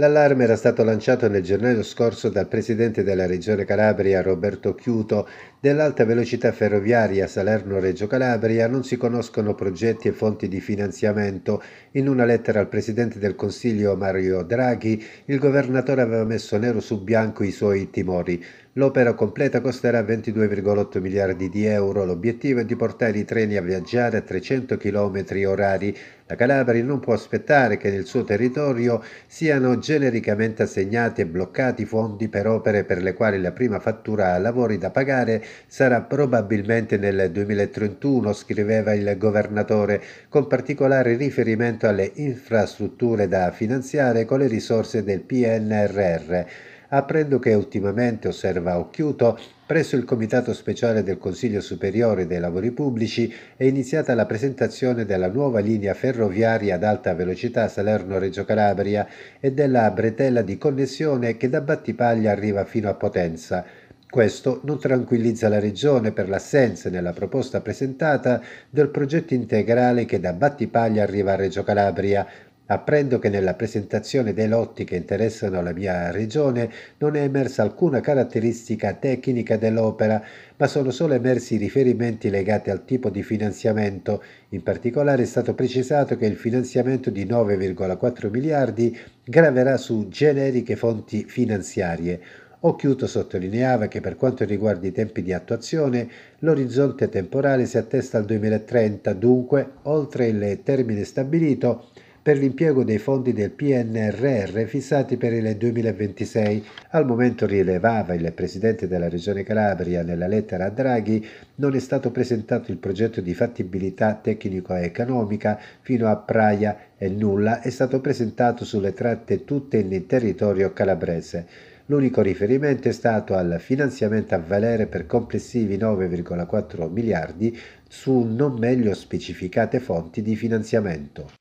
L'allarme era stato lanciato nel gennaio scorso dal presidente della regione Calabria Roberto Chiuto. Dell'alta velocità ferroviaria Salerno-Reggio Calabria non si conoscono progetti e fonti di finanziamento. In una lettera al presidente del Consiglio Mario Draghi, il governatore aveva messo nero su bianco i suoi timori. L'opera completa costerà 22,8 miliardi di euro. L'obiettivo è di portare i treni a viaggiare a 300 km orari. La Calabria non può aspettare che nel suo territorio siano genericamente assegnati e bloccati fondi per opere per le quali la prima fattura a lavori da pagare sarà probabilmente nel 2031, scriveva il governatore, con particolare riferimento alle infrastrutture da finanziare con le risorse del PNRR apprendo che ultimamente, osserva Occhiuto, presso il Comitato Speciale del Consiglio Superiore dei Lavori Pubblici è iniziata la presentazione della nuova linea ferroviaria ad alta velocità Salerno-Reggio Calabria e della bretella di connessione che da Battipaglia arriva fino a Potenza. Questo non tranquillizza la Regione per l'assenza nella proposta presentata del progetto integrale che da Battipaglia arriva a Reggio Calabria, Apprendo che nella presentazione dei lotti che interessano la mia regione non è emersa alcuna caratteristica tecnica dell'opera, ma sono solo emersi riferimenti legati al tipo di finanziamento. In particolare è stato precisato che il finanziamento di 9,4 miliardi graverà su generiche fonti finanziarie. Occhiuto sottolineava che per quanto riguarda i tempi di attuazione, l'orizzonte temporale si attesta al 2030, dunque, oltre il termine stabilito, per l'impiego dei fondi del PNRR fissati per il 2026. Al momento rilevava il Presidente della Regione Calabria nella lettera a Draghi non è stato presentato il progetto di fattibilità tecnico-economica fino a Praia e nulla è stato presentato sulle tratte tutte in territorio calabrese. L'unico riferimento è stato al finanziamento a valere per complessivi 9,4 miliardi su non meglio specificate fonti di finanziamento.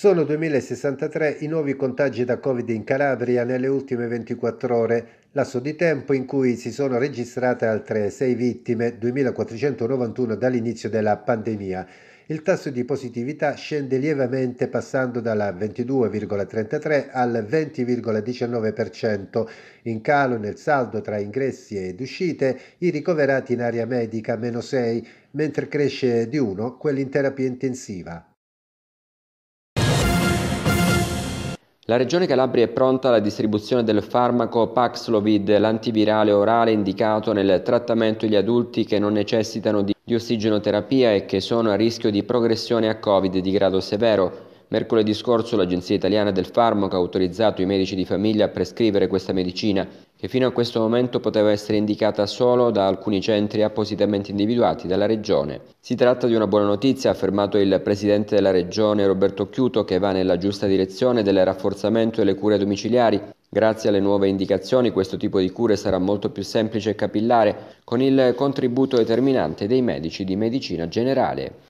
Sono 2063 i nuovi contagi da Covid in Calabria nelle ultime 24 ore, lasso di tempo in cui si sono registrate altre 6 vittime, 2491 dall'inizio della pandemia. Il tasso di positività scende lievemente passando dalla 22,33 al 20,19%, in calo nel saldo tra ingressi ed uscite i ricoverati in area medica meno 6, mentre cresce di 1 quelli in terapia intensiva. La Regione Calabria è pronta alla distribuzione del farmaco Paxlovid, l'antivirale orale indicato nel trattamento degli adulti che non necessitano di, ossigenoterapia e che sono a rischio di progressione a Covid di grado severo. Mercoledì scorso l'Agenzia Italiana del Farmaco ha autorizzato i medici di famiglia a prescrivere questa medicina, che fino a questo momento poteva essere indicata solo da alcuni centri appositamente individuati dalla Regione. Si tratta di una buona notizia, ha affermato il Presidente della Regione Roberto Chiuto, che va nella giusta direzione del rafforzamento delle cure domiciliari. Grazie alle nuove indicazioni questo tipo di cure sarà molto più semplice e capillare, con il contributo determinante dei medici di medicina generale.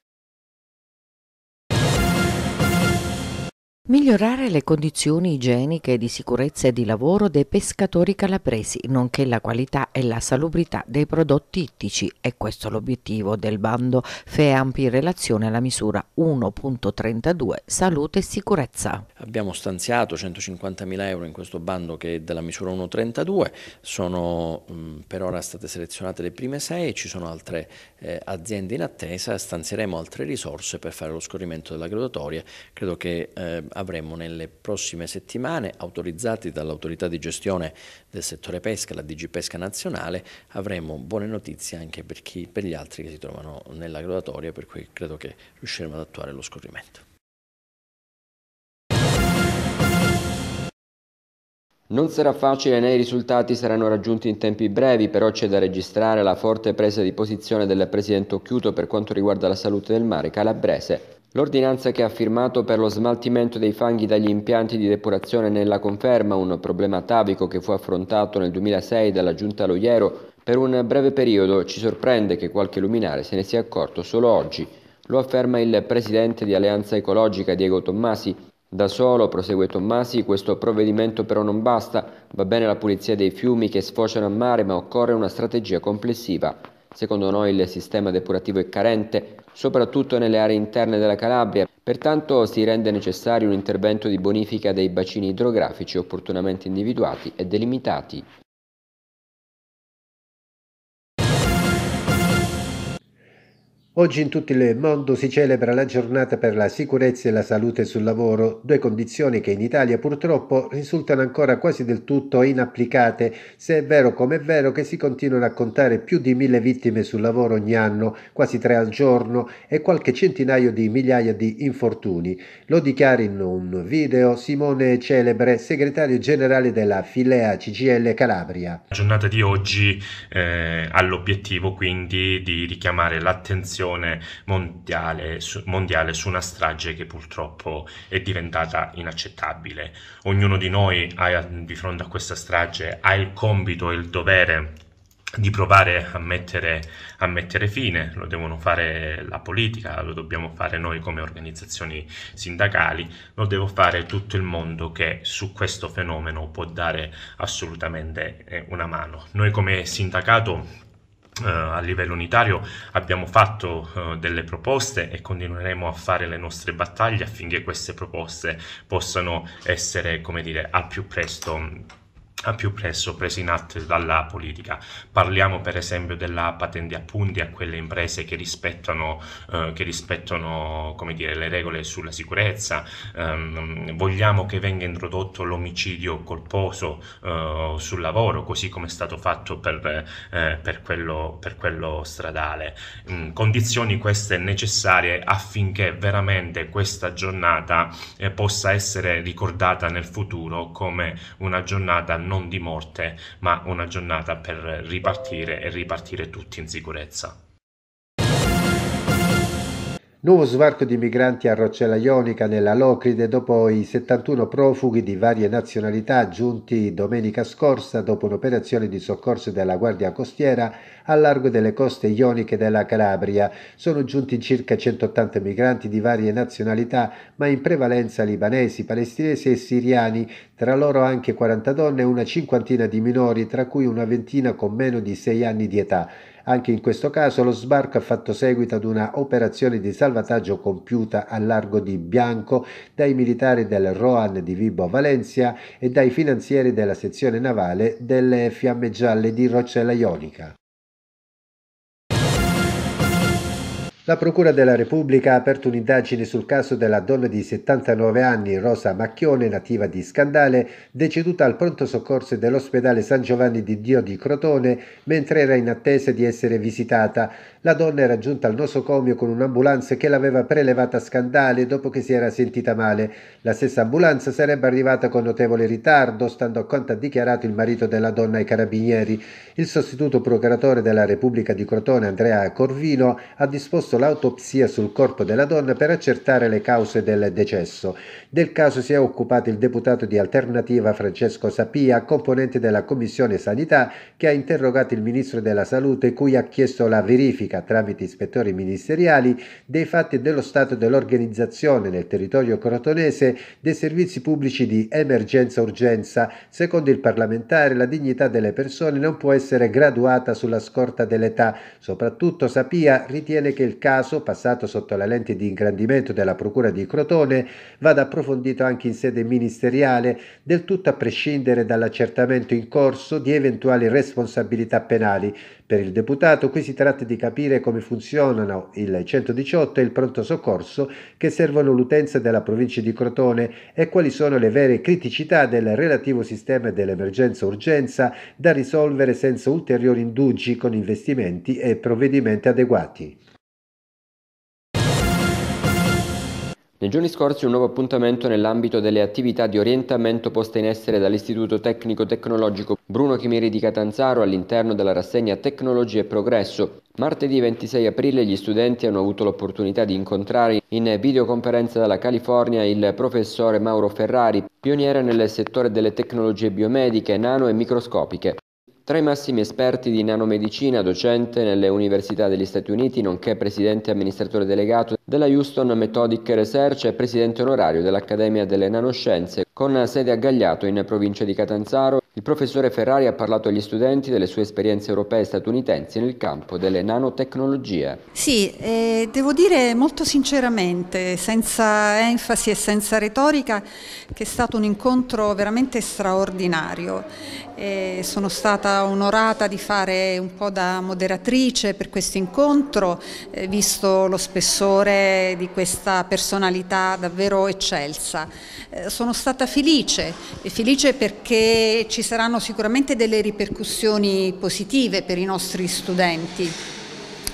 Migliorare le condizioni igieniche e di sicurezza e di lavoro dei pescatori calabresi, nonché la qualità e la salubrità dei prodotti ittici. È questo l'obiettivo del bando FEAMP in relazione alla misura 1.32 Salute e Sicurezza. Abbiamo stanziato 150.000 euro in questo bando che è della misura 1.32, sono mh, per ora state selezionate le prime sei, ci sono altre eh, aziende in attesa, stanzieremo altre risorse per fare lo scorrimento della graduatoria. Credo che eh, avremo nelle prossime settimane, autorizzati dall'autorità di gestione del settore pesca, la DG Pesca Nazionale, avremo buone notizie anche per, chi, per gli altri che si trovano nella graduatoria, per cui credo che riusciremo ad attuare lo scorrimento. Non sarà facile né i risultati saranno raggiunti in tempi brevi, però c'è da registrare la forte presa di posizione del Presidente Occhiuto per quanto riguarda la salute del mare calabrese. L'ordinanza che ha firmato per lo smaltimento dei fanghi dagli impianti di depurazione nella conferma, un problema atavico che fu affrontato nel 2006 dalla Giunta Loiero per un breve periodo, ci sorprende che qualche luminare se ne sia accorto solo oggi. Lo afferma il presidente di Alleanza Ecologica Diego Tommasi. Da solo, prosegue Tommasi, questo provvedimento però non basta, va bene la pulizia dei fiumi che sfociano a mare, ma occorre una strategia complessiva. Secondo noi il sistema depurativo è carente, soprattutto nelle aree interne della Calabria, Pertanto si rende necessario un intervento di bonifica dei bacini idrografici opportunamente individuati e delimitati. Oggi in tutto il mondo si celebra la giornata per la sicurezza e la salute sul lavoro, due condizioni che in Italia purtroppo risultano ancora quasi del tutto inapplicate, se è vero come è vero che si continuano a contare più di mille vittime sul lavoro ogni anno, quasi tre al giorno, e qualche centinaio di migliaia di infortuni. Lo dichiara in un video Simone Celebre, segretario generale della Filea CGL Calabria. La giornata di oggi eh, ha l'obiettivo quindi di richiamare l'attenzione attenzione mondiale su, mondiale su una strage che purtroppo è diventata inaccettabile. Ognuno di noi ha, di fronte a questa strage ha il compito e il dovere di provare a mettere, a mettere, fine, lo devono fare la politica, lo dobbiamo fare noi come organizzazioni sindacali, lo deve fare tutto il mondo che su questo fenomeno può dare assolutamente eh, una mano. Noi come sindacato Uh, a livello unitario abbiamo fatto uh, delle proposte e continueremo a fare le nostre battaglie affinché queste proposte possano essere, come dire, al più presto a più presto prese in atto dalla politica. Parliamo per esempio della patente a punti a quelle imprese che rispettano, eh, che rispettano dire, le regole sulla sicurezza, um, vogliamo che venga introdotto l'omicidio colposo uh, sul lavoro, così come è stato fatto per, eh, per, quello, per quello, stradale. Mm, condizioni queste necessarie affinché veramente questa giornata eh, possa essere ricordata nel futuro come una giornata non di morte, ma una giornata per ripartire e ripartire tutti in sicurezza. Nuovo sbarco di migranti a Roccella Ionica nella Locride dopo i 71 profughi di varie nazionalità giunti domenica scorsa dopo un'operazione di soccorso della Guardia Costiera al largo delle coste ioniche della Calabria. Sono giunti circa 180 migranti di varie nazionalità, ma in prevalenza libanesi, palestinesi e siriani, tra loro anche 40 donne e una cinquantina di minori, tra cui una ventina con meno di 6 anni di età. Anche in questo caso lo sbarco ha fatto seguito ad una operazione di salvataggio compiuta al largo di Bianco dai militari del Roan di Vibo Valencia e dai finanzieri della sezione navale delle Fiamme Gialle di Roccella Ionica. La Procura della Repubblica ha aperto un'indagine sul caso della donna di 79 anni, Rosa Macchione, nativa di Scandale, deceduta al pronto soccorso dell'ospedale San Giovanni di Dio di Crotone mentre era in attesa di essere visitata. La donna era giunta al nosocomio con un'ambulanza che l'aveva prelevata a Scandale dopo che si era sentita male. La stessa ambulanza sarebbe arrivata con notevole ritardo, stando a quanto ha dichiarato il marito della donna ai carabinieri. Il sostituto procuratore della Repubblica di Crotone, Andrea Corvino, ha disposto l'autopsia sul corpo della donna per accertare le cause del decesso. Del caso si è occupato il deputato di Alternativa Francesco Sapia, componente della Commissione Sanità, che ha interrogato il Ministro della Salute cui ha chiesto la verifica tramite ispettori ministeriali dei fatti dello stato dell'organizzazione nel territorio crotonese dei servizi pubblici di emergenza-urgenza. Secondo il parlamentare la dignità delle persone non può essere graduata sulla scorta dell'età. Soprattutto Sapia ritiene che il caso caso, passato sotto la lente di ingrandimento della Procura di Crotone, vada approfondito anche in sede ministeriale, del tutto a prescindere dall'accertamento in corso di eventuali responsabilità penali. Per il deputato qui si tratta di capire come funzionano il 118 e il pronto soccorso che servono l'utenza della provincia di Crotone e quali sono le vere criticità del relativo sistema dell'emergenza-urgenza da risolvere senza ulteriori indugi con investimenti e provvedimenti adeguati. Nei giorni scorsi un nuovo appuntamento nell'ambito delle attività di orientamento poste in essere dall'Istituto Tecnico Tecnologico Bruno Chimeri di Catanzaro all'interno della rassegna Tecnologia e Progresso. Martedì 26 aprile gli studenti hanno avuto l'opportunità di incontrare in videoconferenza dalla California il professore Mauro Ferrari, pioniere nel settore delle tecnologie biomediche, nano e microscopiche. Tra i massimi esperti di nanomedicina, docente nelle università degli Stati Uniti, nonché presidente e amministratore delegato della Houston Methodic Research e presidente onorario dell'Accademia delle Nanoscienze, con sede a Gagliato in provincia di Catanzaro, Il professore Ferrari ha parlato agli studenti delle sue esperienze europee e statunitensi nel campo delle nanotecnologie. Sì, eh, devo dire molto sinceramente, senza enfasi e senza retorica, che è stato un incontro veramente straordinario. Eh, sono stata onorata di fare un po' da moderatrice per questo incontro, eh, visto lo spessore di questa personalità davvero eccelsa. Eh, sono stata felice, felice perché ci saranno sicuramente delle ripercussioni positive per i nostri studenti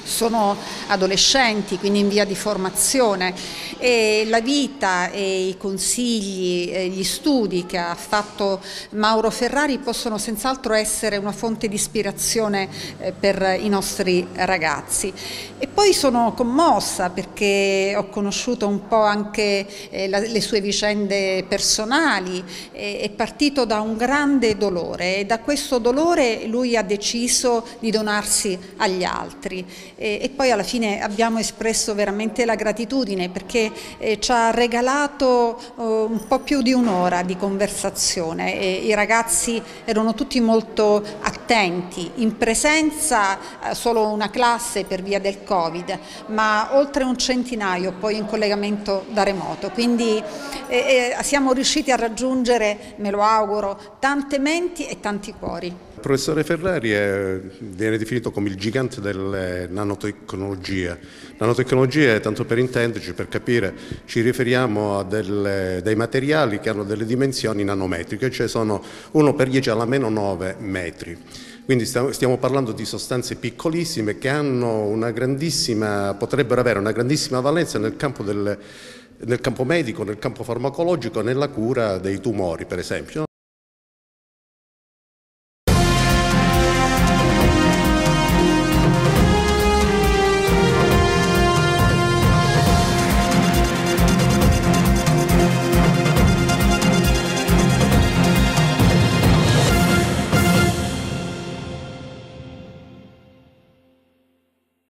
sono adolescenti, quindi in via di formazione e la vita e i consigli, e gli studi che ha fatto Mauro Ferrari possono senz'altro essere una fonte di ispirazione eh, per i nostri ragazzi. E poi sono commossa perché ho conosciuto un po' anche eh, le sue vicende personali, è partito da un grande dolore e da questo dolore lui ha deciso di donarsi agli altri e, e, poi alla fine abbiamo espresso veramente la gratitudine perché eh, ci ha regalato eh, un po' più di un'ora di conversazione e i ragazzi erano tutti molto attenti, in presenza eh, solo una classe per via del Covid, ma oltre un centinaio poi in collegamento da remoto, quindi eh, eh, siamo riusciti a raggiungere, me lo auguro, tante menti e tanti cuori. Il professore Ferrari è, viene definito come il gigante delle nanotecnologie. Nanotecnologie, tanto per intenderci, per capire, ci riferiamo a delle, dei materiali che hanno delle dimensioni nanometriche, cioè sono 1 per 10 alla meno 9 metri. Quindi stiamo parlando di sostanze piccolissime che potrebbero avere una grandissima valenza nel campo delle nel campo medico, nel campo farmacologico, nella cura dei tumori per esempio.